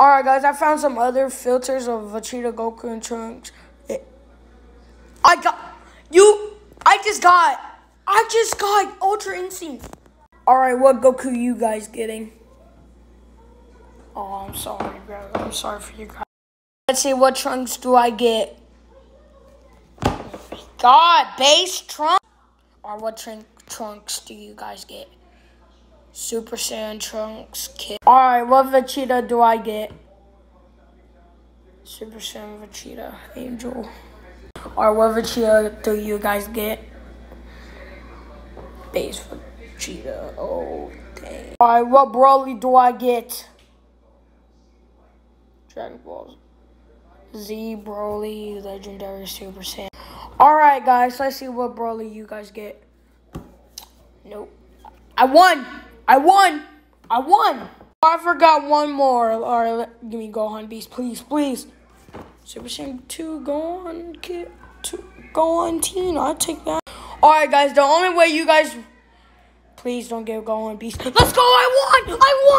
Alright, guys, I found some other filters of Vegeta, Goku, and Trunks. It, I got. You. I just got. I just got Ultra Instinct. Alright, what Goku you guys getting? Oh, I'm sorry, bro. I'm sorry for you guys. Let's see, what Trunks do I get? God, base Trunks. Or what trunk Trunks do you guys get? Super Saiyan Trunks kit. Alright, what Vegeta do I get? Super Saiyan Vegeta Angel. Alright, what Vegeta do you guys get? Base Vegeta. Oh, dang. Alright, what Broly do I get? Dragon Ball Z Broly Legendary Super Saiyan. Alright, guys, let's see what Broly you guys get. Nope. I won! I won! I won! Oh, I forgot one more. Alright, let, give me Gohan Beast, please, please. Super Saiyan 2, Gohan Kid, two, Gohan Teen, I'll take that. Alright, guys, the only way you guys... Please don't get Gohan Beast. Let's go, I won! I won!